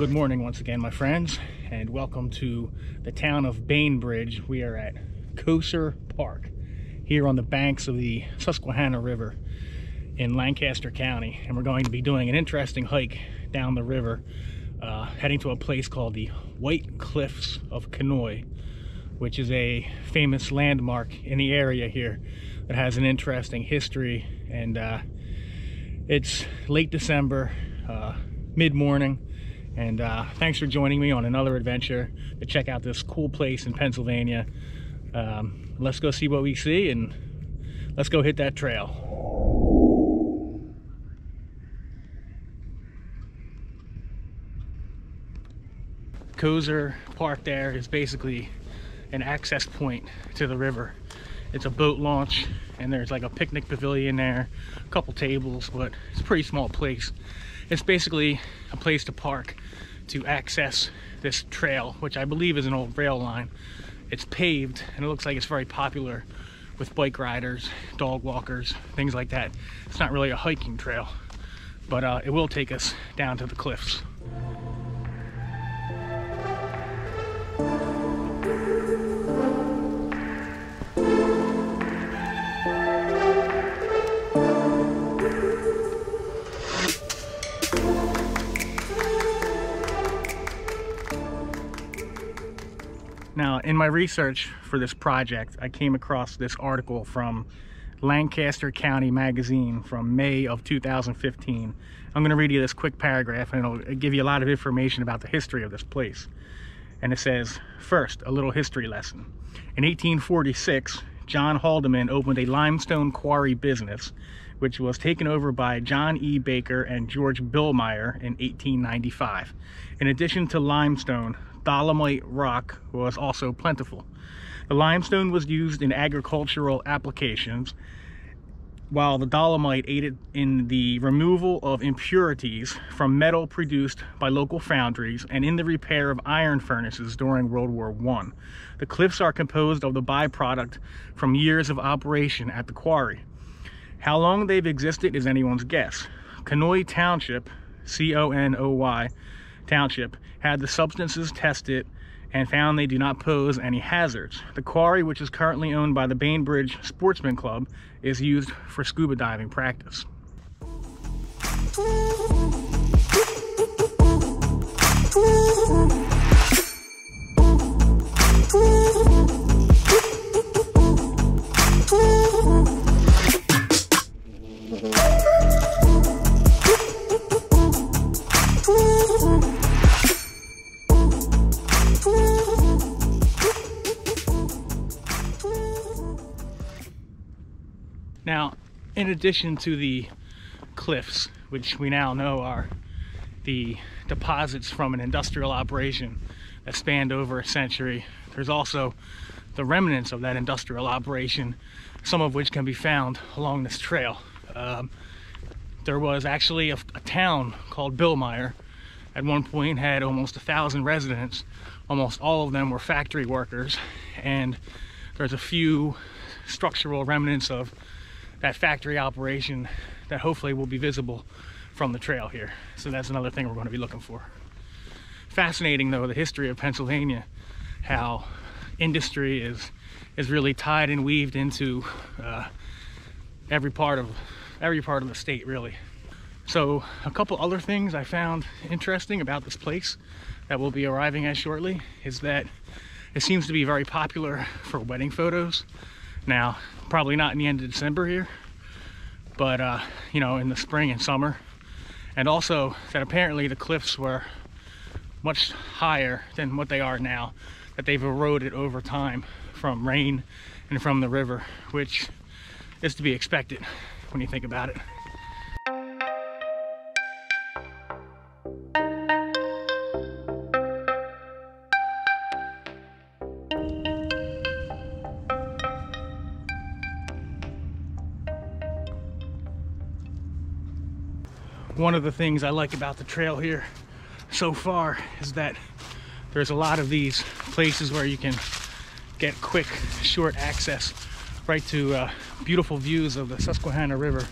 Good morning once again, my friends, and welcome to the town of Bainbridge. We are at Koser Park here on the banks of the Susquehanna River in Lancaster County, and we're going to be doing an interesting hike down the river, uh, heading to a place called the White Cliffs of Conoy, which is a famous landmark in the area here that has an interesting history. And uh, it's late December, uh, mid-morning and uh, thanks for joining me on another adventure to check out this cool place in Pennsylvania. Um, let's go see what we see and let's go hit that trail. Koser Park there is basically an access point to the river. It's a boat launch and there's like a picnic pavilion there, a couple tables, but it's a pretty small place. It's basically a place to park to access this trail, which I believe is an old rail line. It's paved and it looks like it's very popular with bike riders, dog walkers, things like that. It's not really a hiking trail, but uh, it will take us down to the cliffs. In my research for this project, I came across this article from Lancaster County Magazine from May of 2015. I'm going to read you this quick paragraph and it'll give you a lot of information about the history of this place. And it says, first, a little history lesson. In 1846, John Haldeman opened a limestone quarry business, which was taken over by John E. Baker and George Billmeyer in 1895. In addition to limestone, dolomite rock was also plentiful. The limestone was used in agricultural applications, while the dolomite aided in the removal of impurities from metal produced by local foundries and in the repair of iron furnaces during World War I. The cliffs are composed of the byproduct from years of operation at the quarry. How long they've existed is anyone's guess. Conoy Township, C-O-N-O-Y, Township had the substances tested and found they do not pose any hazards. The quarry, which is currently owned by the Bainbridge Sportsman Club, is used for scuba diving practice. Now, in addition to the cliffs, which we now know are the deposits from an industrial operation that spanned over a century, there's also the remnants of that industrial operation, some of which can be found along this trail. Um, there was actually a, a town called Billmeyer at one point had almost a thousand residents almost all of them were factory workers and there's a few structural remnants of that factory operation that hopefully will be visible from the trail here. So that's another thing we're going to be looking for. Fascinating though, the history of Pennsylvania, how industry is is really tied and weaved into uh, every part of every part of the state really. So a couple other things I found interesting about this place that we'll be arriving at shortly is that it seems to be very popular for wedding photos. Now, probably not in the end of December here, but uh, you know, in the spring and summer. And also that apparently the cliffs were much higher than what they are now, that they've eroded over time from rain and from the river, which is to be expected when you think about it. One of the things I like about the trail here so far is that there's a lot of these places where you can get quick, short access right to uh, beautiful views of the Susquehanna River.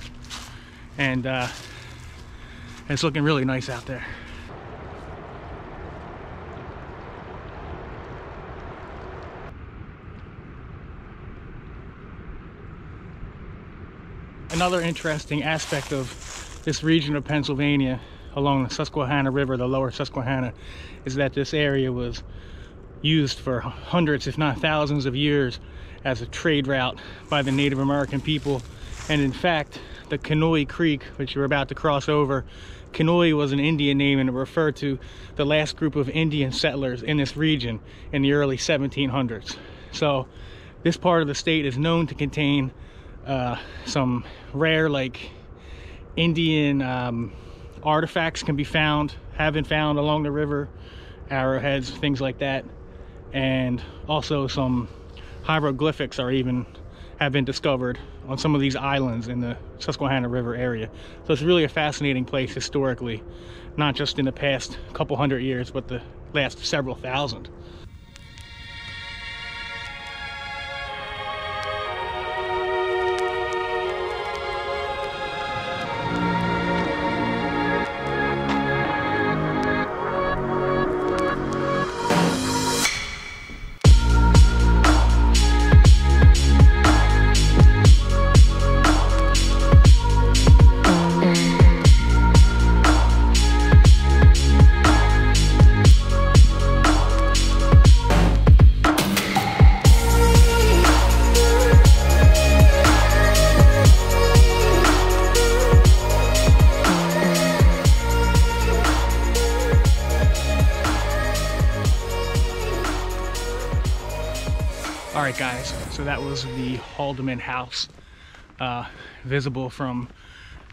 And uh, it's looking really nice out there. Another interesting aspect of this region of Pennsylvania along the Susquehanna River, the lower Susquehanna, is that this area was used for hundreds, if not thousands of years as a trade route by the Native American people. And in fact, the Conoy Creek, which you're about to cross over, Conoy was an Indian name and it referred to the last group of Indian settlers in this region in the early 1700s. So this part of the state is known to contain uh, some rare like Indian um, artifacts can be found, have been found along the river, arrowheads, things like that. And also some hieroglyphics are even have been discovered on some of these islands in the Susquehanna River area. So it's really a fascinating place historically, not just in the past couple hundred years, but the last several thousand. Right, guys, so that was the Haldeman House, uh, visible from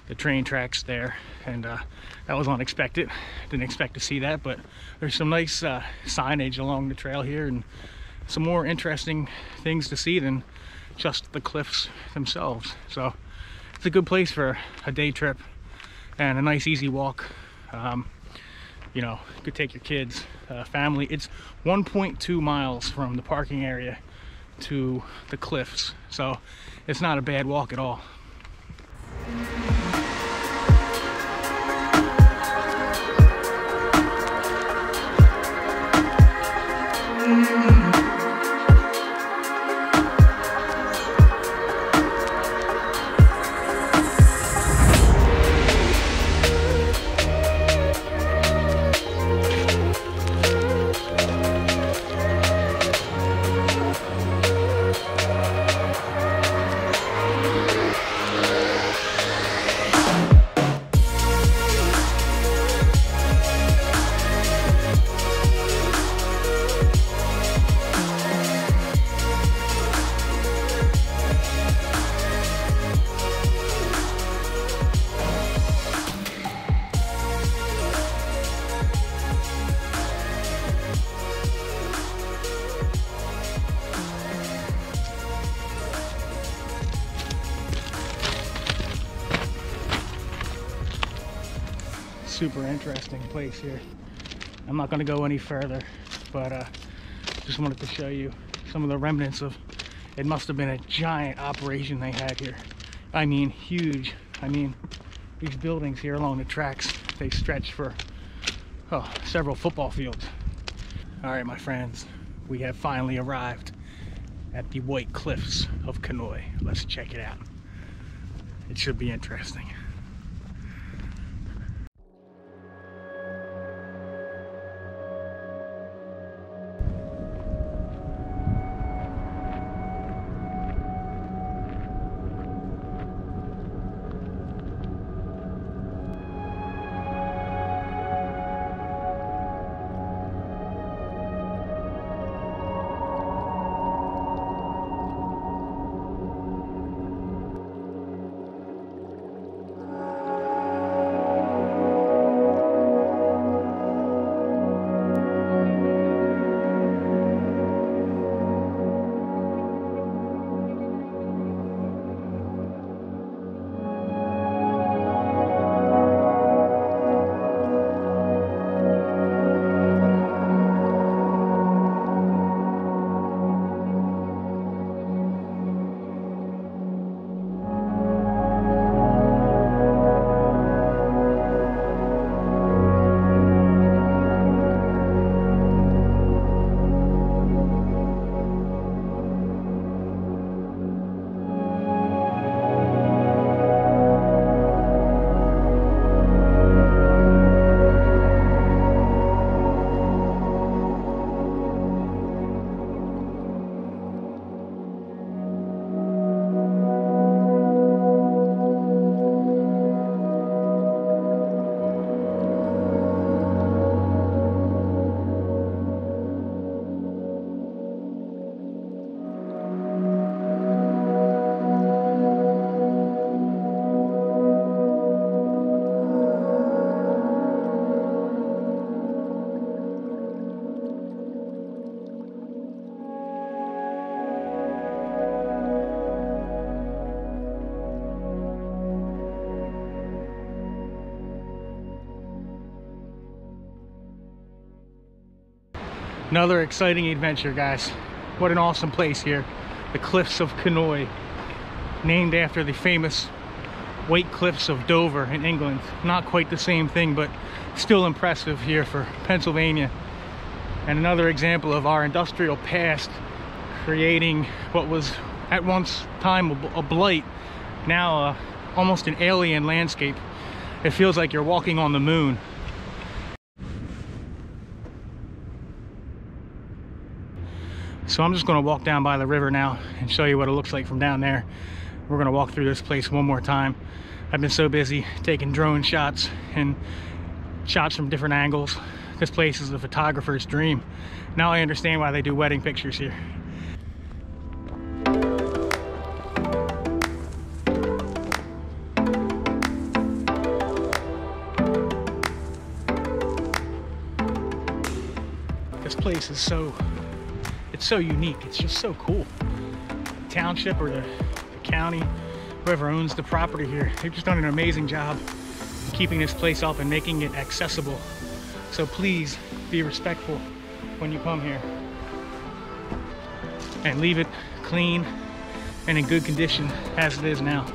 the train tracks there, and uh, that was unexpected. Didn't expect to see that, but there's some nice uh, signage along the trail here and some more interesting things to see than just the cliffs themselves. So it's a good place for a day trip and a nice easy walk. Um, you know, you could take your kids, uh, family. It's 1.2 miles from the parking area to the cliffs. So it's not a bad walk at all. Super interesting place here. I'm not gonna go any further, but uh, just wanted to show you some of the remnants of, it must have been a giant operation they had here. I mean, huge. I mean, these buildings here along the tracks, they stretch for oh, several football fields. All right, my friends, we have finally arrived at the White Cliffs of Conoy. Let's check it out. It should be interesting. Another exciting adventure, guys. What an awesome place here. The Cliffs of Conoy, named after the famous White Cliffs of Dover in England. Not quite the same thing, but still impressive here for Pennsylvania. And another example of our industrial past creating what was at once time a blight, now uh, almost an alien landscape. It feels like you're walking on the moon. So I'm just gonna walk down by the river now and show you what it looks like from down there. We're gonna walk through this place one more time. I've been so busy taking drone shots and shots from different angles. This place is a photographer's dream. Now I understand why they do wedding pictures here. This place is so it's so unique. It's just so cool. The township or the, the county, whoever owns the property here, they've just done an amazing job keeping this place up and making it accessible. So please be respectful when you come here and leave it clean and in good condition as it is now.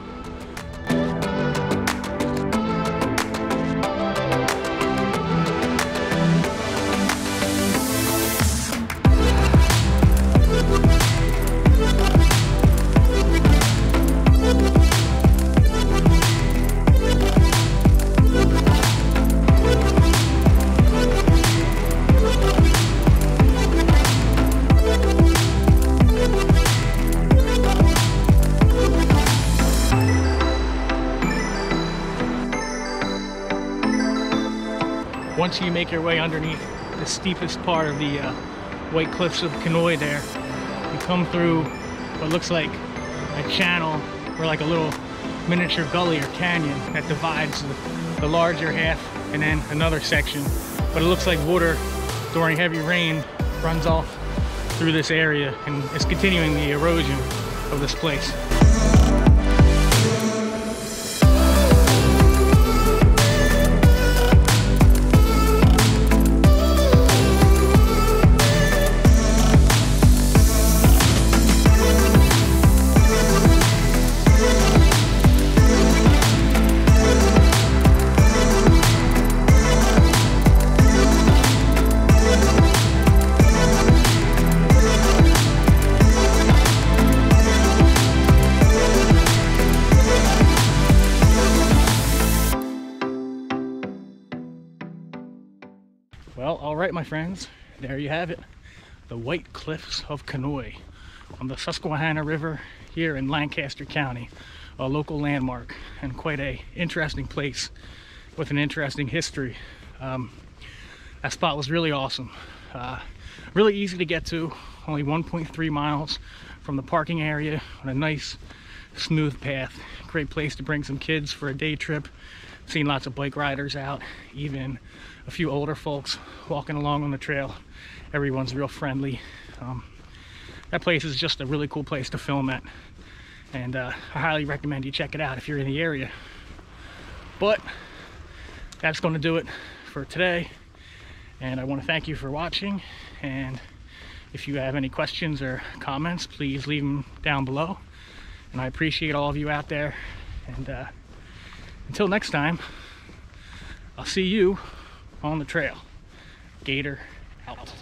You make your way underneath the steepest part of the uh, White Cliffs of Conoy there, you come through what looks like a channel or like a little miniature gully or canyon that divides the, the larger half and then another section. But it looks like water during heavy rain runs off through this area and is continuing the erosion of this place. My friends, there you have it. The White Cliffs of Conoy on the Susquehanna River here in Lancaster County, a local landmark and quite a interesting place with an interesting history. Um, that spot was really awesome. Uh, really easy to get to, only 1.3 miles from the parking area on a nice smooth path. Great place to bring some kids for a day trip. Seen lots of bike riders out, even a few older folks walking along on the trail. Everyone's real friendly. Um, that place is just a really cool place to film at. And uh, I highly recommend you check it out if you're in the area. But that's going to do it for today. And I want to thank you for watching. And if you have any questions or comments, please leave them down below. And I appreciate all of you out there. And uh, until next time, I'll see you on the trail. Gator out.